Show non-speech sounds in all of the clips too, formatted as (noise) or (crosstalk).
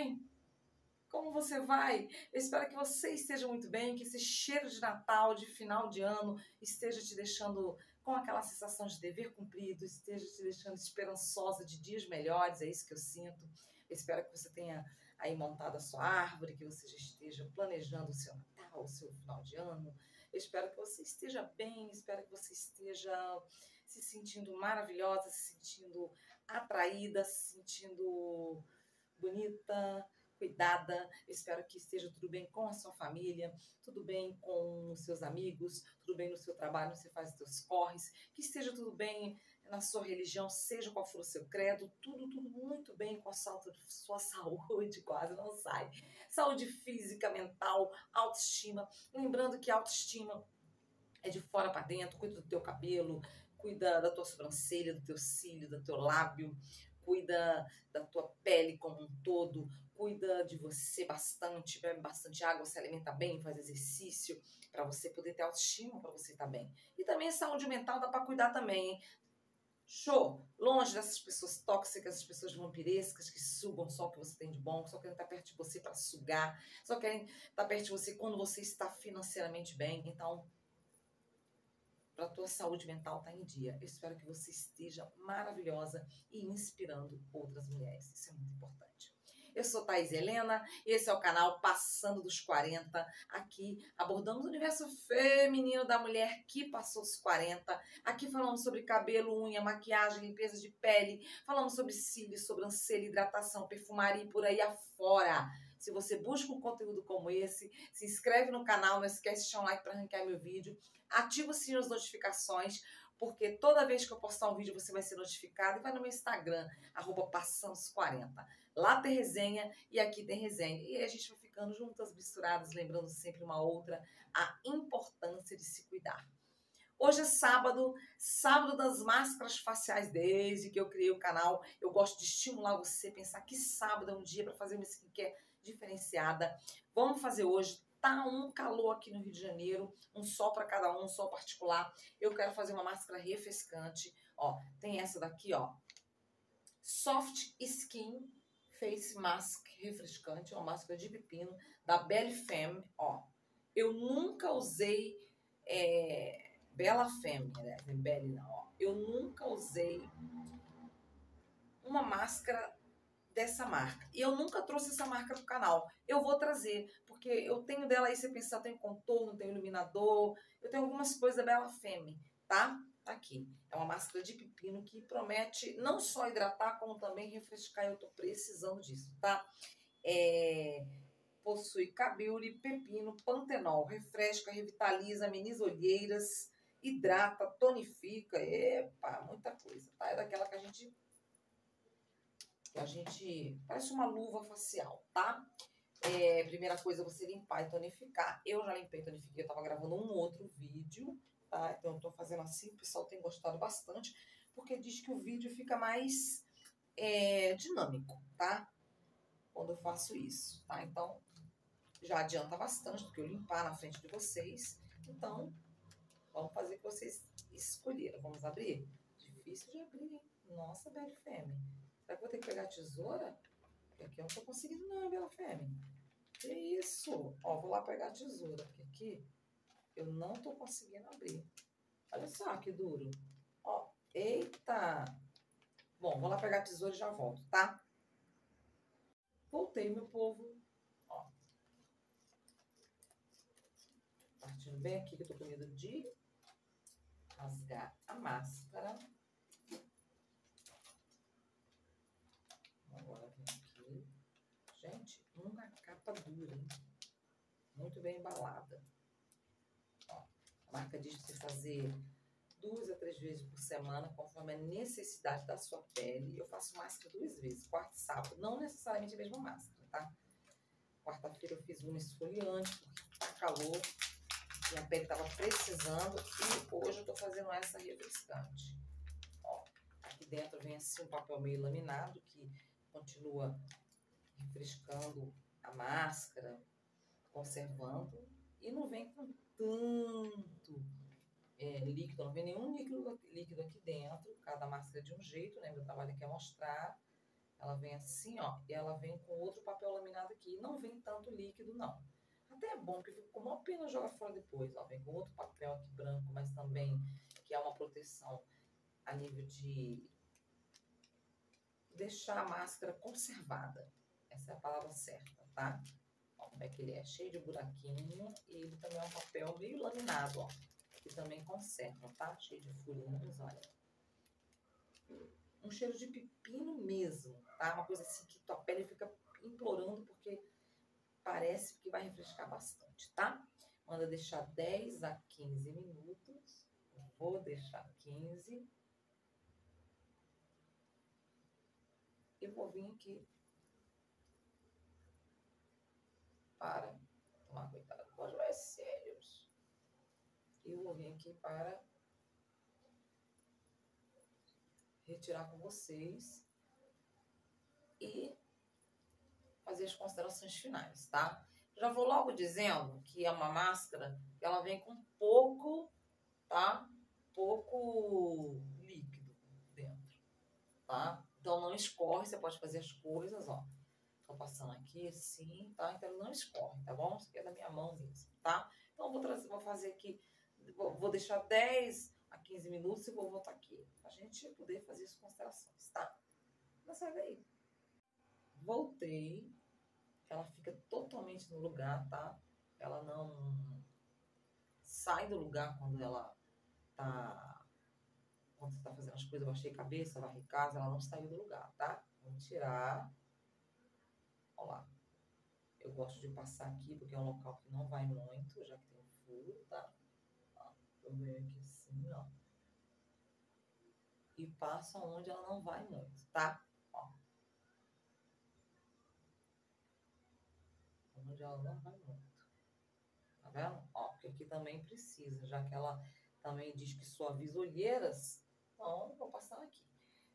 bem? Como você vai? Eu espero que você esteja muito bem, que esse cheiro de Natal, de final de ano, esteja te deixando com aquela sensação de dever cumprido, esteja te deixando esperançosa de dias melhores, é isso que eu sinto. Eu espero que você tenha aí montado a sua árvore, que você já esteja planejando o seu Natal, o seu final de ano. Eu espero que você esteja bem, espero que você esteja se sentindo maravilhosa, se sentindo atraída, se sentindo bonita, cuidada. espero que esteja tudo bem com a sua família, tudo bem com os seus amigos, tudo bem no seu trabalho, você faz os seus corres, que esteja tudo bem na sua religião, seja qual for o seu credo, tudo, tudo muito bem com a sua, saúde, (laughs) quase não sai. Saúde física, mental, autoestima. Lembrando que autoestima é de fora para dentro, cuida do teu cabelo, cuida da tua sobrancelha, do teu cílio, do teu lábio, cuida da tua pele como um todo, cuida de você bastante, bebe bastante água, se alimenta bem, faz exercício, para você poder ter autoestima, para você estar tá bem. E também saúde mental dá para cuidar também, hein? Show! Longe dessas pessoas tóxicas, essas pessoas vampirescas que sugam só o que você tem de bom, só querem estar perto de você para sugar, só querem estar perto de você quando você está financeiramente bem. Então, para a tua saúde mental estar tá em dia. Eu espero que você esteja maravilhosa e inspirando outras mulheres. Isso é muito importante. Eu sou Thais Helena, esse é o canal Passando dos 40. Aqui abordamos o universo feminino da mulher que passou os 40. Aqui falamos sobre cabelo, unha, maquiagem, limpeza de pele. Falamos sobre cílios, sobrancelha, hidratação, perfumaria e por aí afora. Se você busca um conteúdo como esse, se inscreve no canal, não esquece de deixar um like para arrancar meu vídeo ativa o sininho das notificações, porque toda vez que eu postar um vídeo você vai ser notificado e vai no meu Instagram, arroba 40 Lá tem resenha e aqui tem resenha. E a gente vai ficando juntas, misturadas, lembrando sempre uma outra a importância de se cuidar. Hoje é sábado, sábado das máscaras faciais. Desde que eu criei o canal, eu gosto de estimular você a pensar que sábado é um dia para fazer uma skincare diferenciada. Vamos fazer hoje Tá um calor aqui no Rio de Janeiro, um sol para cada um, um sol particular. Eu quero fazer uma máscara refrescante. Ó, tem essa daqui, ó. Soft Skin Face Mask refrescante, uma máscara de pepino da Belle Femme, ó. Eu nunca usei é, Bella Femme, né? Belle não, ó. Eu nunca usei uma máscara dessa marca. E eu nunca trouxe essa marca pro canal. Eu vou trazer, porque eu tenho dela aí, você pensar, eu tenho contorno, tenho iluminador, eu tenho algumas coisas da Bela Femme, tá? Tá aqui. É uma máscara de pepino que promete não só hidratar, como também refrescar. Eu tô precisando disso, tá? É, possui cabiuri, pepino, pantenol, refresca, revitaliza, ameniza olheiras, hidrata, tonifica, epa, muita coisa, tá? É daquela que a gente a gente. Parece uma luva facial, tá? É, primeira coisa, você limpar e tonificar. Eu já limpei e tonifiquei, eu tava gravando um outro vídeo, tá? Então eu tô fazendo assim, o pessoal tem gostado bastante, porque diz que o vídeo fica mais é, dinâmico, tá? Quando eu faço isso, tá? Então já adianta bastante do que eu limpar na frente de vocês. Então, vamos fazer o que vocês escolheram. Vamos abrir? Difícil de abrir, hein? Nossa, Belle Femme. Será que vou ter que pegar a tesoura? Porque aqui eu não tô conseguindo não, Bela Fêmea. Que isso? Ó, vou lá pegar a tesoura, porque aqui eu não tô conseguindo abrir. Olha só que duro. Ó, eita! Bom, vou lá pegar a tesoura e já volto, tá? Voltei, meu povo. Ó. Partindo bem aqui, que eu tô com medo de rasgar a máscara. Dura, hein? Muito bem embalada. Ó, a marca diz para você fazer duas a três vezes por semana, conforme a necessidade da sua pele. Eu faço máscara duas vezes, quarta e sábado. Não necessariamente a mesma máscara, tá? Quarta-feira eu fiz uma esfoliante, porque tá calor. Minha pele tava precisando. E hoje eu tô fazendo essa refrescante. Ó, aqui dentro vem assim um papel meio laminado, que continua refrescando a máscara, conservando, e não vem com tanto é, líquido, não vem nenhum líquido, líquido aqui dentro, cada máscara de um jeito, né? Meu trabalho aqui é mostrar, Ela vem assim, ó, e ela vem com outro papel laminado aqui. Não vem tanto líquido, não. Até é bom, porque fica com uma pena joga fora depois. Ó, vem com outro papel aqui branco, mas também que é uma proteção a nível de deixar a máscara conservada. Essa é a palavra certa, tá? Ó, como é que ele é? Cheio de buraquinho e ele também é um papel meio laminado, ó. Que também conserva, tá? Cheio de furinhos, olha. Um cheiro de pepino mesmo, tá? Uma coisa assim que tua pele fica implorando porque parece que vai refrescar bastante, tá? Manda deixar 10 a 15 minutos. Vou deixar 15. E vou vir aqui para tomar cuidado com os olhos sérios. Vou vir aqui para retirar com vocês e fazer as considerações finais, tá? Já vou logo dizendo que é uma máscara ela vem com pouco, tá? Pouco líquido dentro, tá? Então não escorre, você pode fazer as coisas, ó. Tô passando aqui assim, tá? Então não escorre, tá bom? Isso aqui é da minha mão mesmo, tá? Então vou, trazer, vou fazer aqui, vou, deixar 10 a 15 minutos e vou voltar aqui. Pra gente poder fazer as considerações, tá? Mas sai daí. Voltei. Ela fica totalmente no lugar, tá? Ela não sai do lugar quando ela tá. Quando você tá fazendo as coisas, eu baixei cabeça, varrei casa, ela não saiu do lugar, tá? Vamos tirar. Olha lá. Eu gosto de passar aqui porque é um local que não vai muito, já que tem um furo, tá? Venho aqui assim, ó. E passo onde ela não vai muito, tá? Ó. Onde ela não vai muito. Tá vendo? Ó, porque aqui também precisa, já que ela também diz que suaviza olheiras, então vou passar aqui.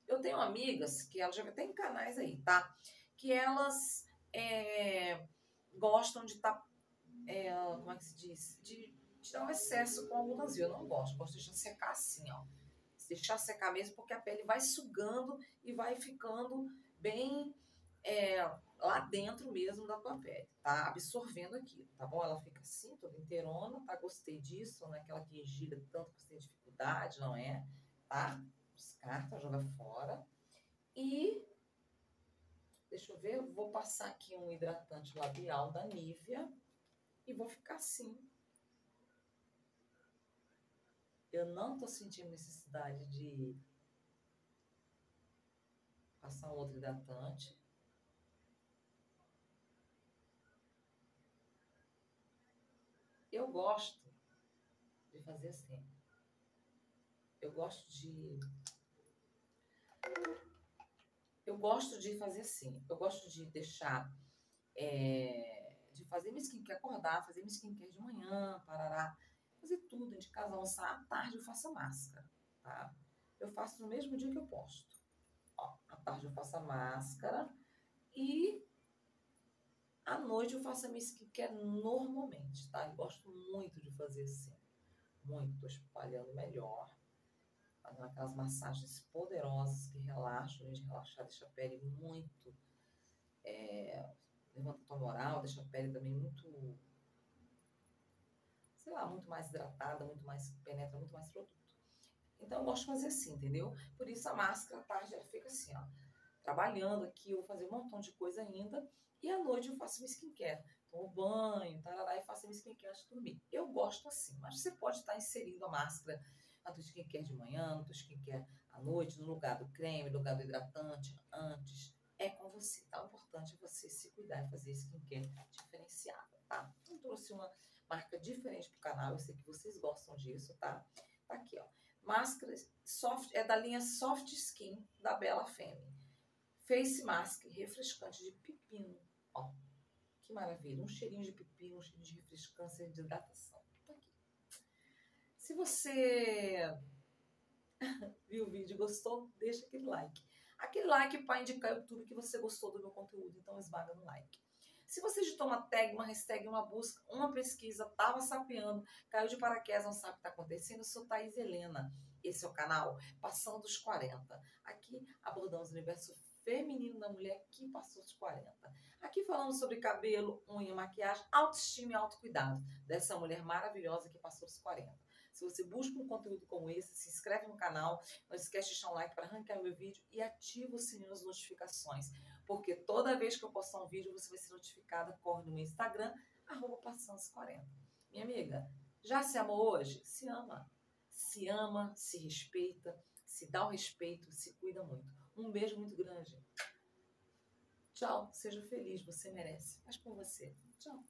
Eu tenho amigas que elas já tem canais aí, tá? Que elas é, gostam de estar, tá, é, como é que se diz? De tirar o excesso com algodãozinho. Eu não gosto, gosto de deixar secar assim, ó. Deixar secar mesmo, porque a pele vai sugando e vai ficando bem é, lá dentro mesmo da tua pele, tá? Absorvendo aquilo, tá bom? Ela fica assim, toda inteirona, tá? Gostei disso, não é aquela que gira tanto que você tem dificuldade, não é? Tá? Descarta, joga fora. E Deixa eu ver, vou passar aqui um hidratante labial da Nivea e vou ficar assim. Eu não tô sentindo necessidade de passar um outro hidratante. Eu gosto de fazer assim. Eu gosto de eu gosto de fazer assim. Eu gosto de deixar. É, de fazer minha skincare, acordar, fazer minha skincare de manhã, parará. Fazer tudo de casa, almoçar. À tarde eu faço a máscara, tá? Eu faço no mesmo dia que eu posto. Ó, à tarde eu faço a máscara. E à noite eu faço a minha skincare normalmente, tá? Eu gosto muito de fazer assim. Muito. Espalhando melhor fazendo aquelas massagens poderosas que relaxam, de relaxar, deixa a pele muito. É, levanta a tua moral, deixa a pele também muito. Sei lá, muito mais hidratada, muito mais. penetra muito mais produto. Então eu gosto de fazer assim, entendeu? Por isso a máscara à tarde ela fica assim, ó. Trabalhando aqui, eu vou fazer um montão de coisa ainda. E à noite eu faço minha skincare. Tomo banho, tarará, e faço minha skincare antes de dormir. Eu gosto assim, mas você pode estar inserindo a máscara a tua skincare de manhã, a tua skincare à noite, no lugar do creme, no lugar do hidratante, antes. É com você, tá? O importante é você se cuidar e fazer skincare diferenciada, tá? Eu trouxe uma marca diferente pro canal, eu sei que vocês gostam disso, tá? Tá aqui, ó. Máscara soft, é da linha Soft Skin da Bella Femme. Face Mask refrescante de pepino, ó. Que maravilha, um cheirinho de pepino, um cheirinho de refrescância de hidratação. Se você (laughs) viu o vídeo e gostou, deixa aquele like. Aquele like para indicar o YouTube que você gostou do meu conteúdo, então esmaga no like. Se você digitou uma tag, uma hashtag, uma busca, uma pesquisa, tava sapeando, caiu de paraquedas, não sabe o que está acontecendo, eu sou Thaís Helena. Esse é o canal Passando dos 40. Aqui abordamos o universo feminino da mulher que passou dos 40. Aqui falamos sobre cabelo, unha, maquiagem, autoestima e autocuidado dessa mulher maravilhosa que passou dos 40. Se você busca um conteúdo como esse, se inscreve no canal, não esquece de deixar um like para arrancar meu vídeo e ativa o sininho das notificações, porque toda vez que eu postar um vídeo, você vai ser notificada, corre no meu Instagram, arroba passantes 40. Minha amiga, já se amou hoje? Se ama. Se ama, se respeita, se dá o respeito, se cuida muito. Um beijo muito grande. Tchau, seja feliz, você merece. Mas por você. Tchau.